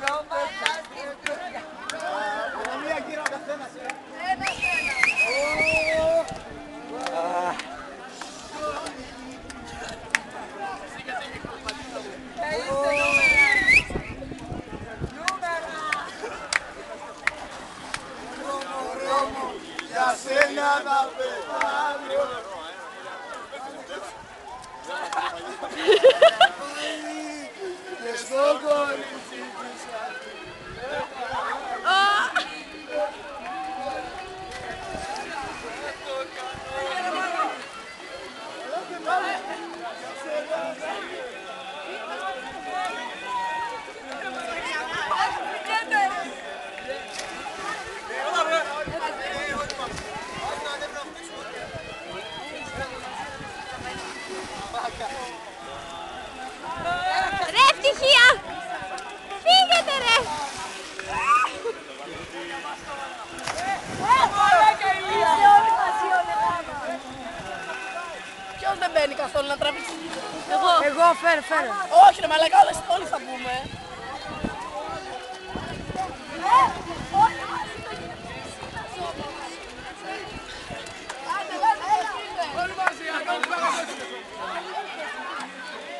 Ha ha ha! Μπαίνει καθόλου να τραβήξεις. Εγώ. Εγώ, φέρε, φέρε. Όχι ρε μαλακά, όλες, όλοι θα πούμε.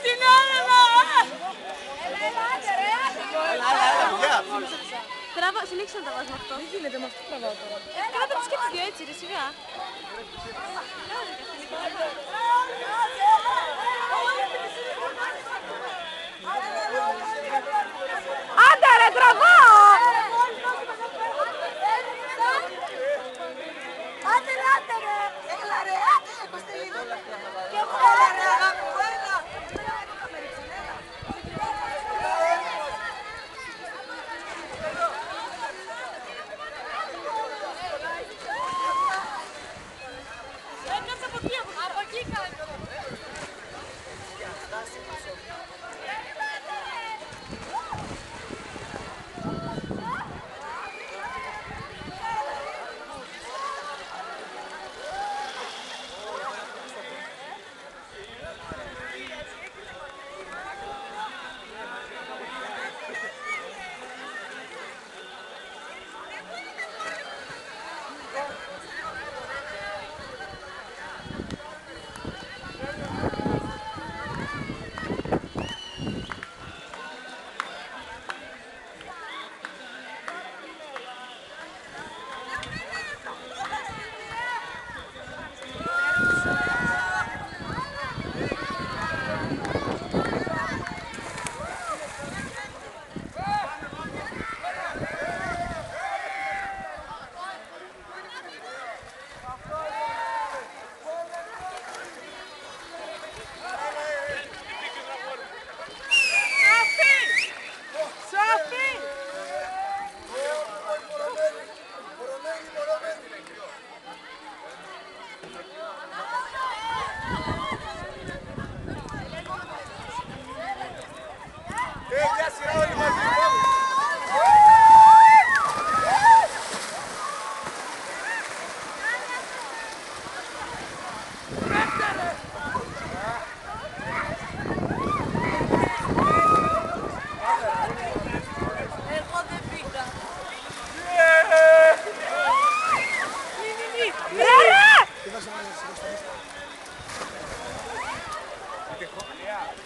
Τι να είναι Τραβά, συνέχισε να τα βάζουμε αυτό. Τι γίνεται με αυτό το τραβάω τώρα. Καλά το και τις δύο έτσι ρε σιγά.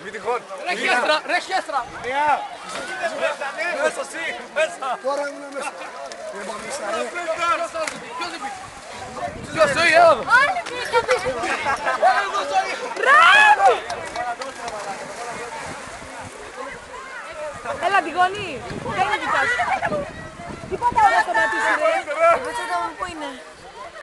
Μη τυχόν. Ρε χέστρα, ρε χέστρα. Μέσα εσύ, μέσα. Τώρα ήμουν μέσα. Ρε μαμίσα, ρε. Ποιος δεν πήγε. Ποιος το είχε, έλα. Όλοι πήγαμε. Έλα, τηγόνι. Δεν είναι δικά σου. Τι πάτα όλα στο ματίσι, ρε. Η πατσέτα μου πού είναι.